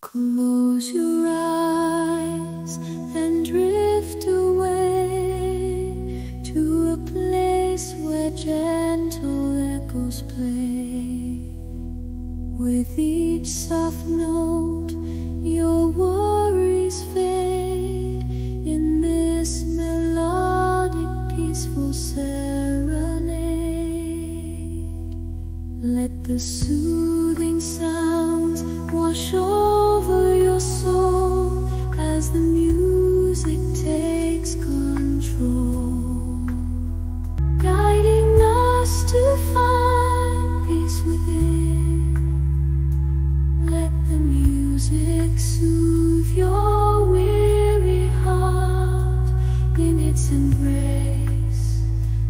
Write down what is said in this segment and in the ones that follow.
Close your eyes and drift away to a place where gentle echoes play. With each soft note, your worries fade in this melodic, peaceful serenade. Let the soothing sounds wash over music soothe your weary heart in its embrace.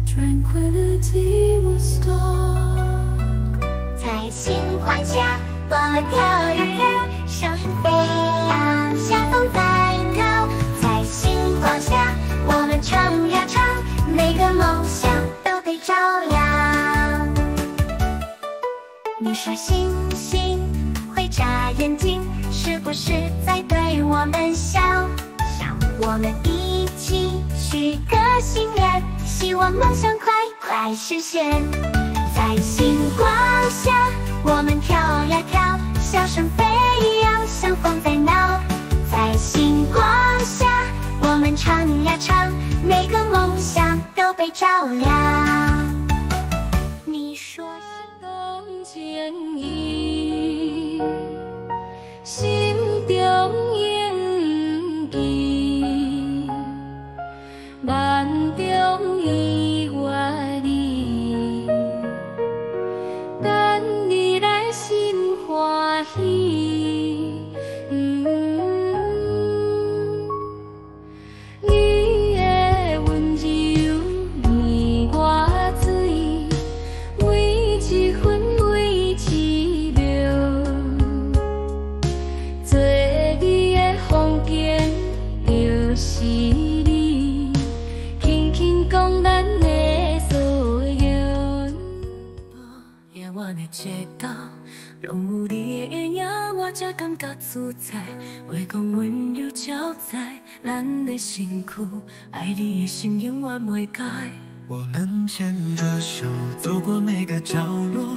Tranquility will start. 在星光下，我们跳呀跳，小声飞扬，像风在闹。在星光下，我们唱呀唱，每个梦想都被照亮。你说星星眨眼睛，是不是在对我们笑？让，我们一起许个心愿，希望梦想快快实现。在星光下，我们跳呀跳，笑声飞扬，像风在闹。在星光下，我们唱呀唱，每个梦想都被照亮。街道，拢有你的影影，我才感觉自在。话讲温柔交在咱的辛苦，爱你的心永远袂改。我们牵着手走过每个角落，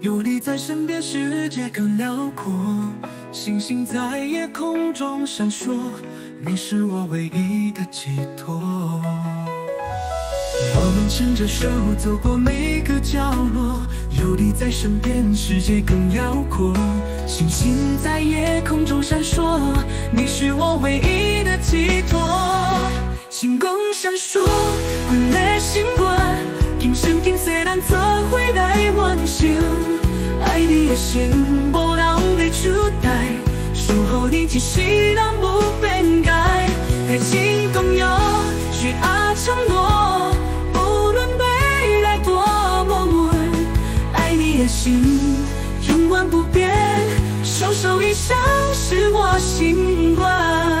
有你在身边，世界更辽阔。星星在夜空中闪烁，你是我唯一的寄托。我们牵着手走过每个角，有你在身边，世界更辽阔。星星在夜空中闪烁，你是我唯一的寄托。星光闪烁，阮的心肝，今生今世咱做伙来完成。爱你的心，无人会取代，守候你一世人不变改。爱情共有，许下承诺，一生是我心愿。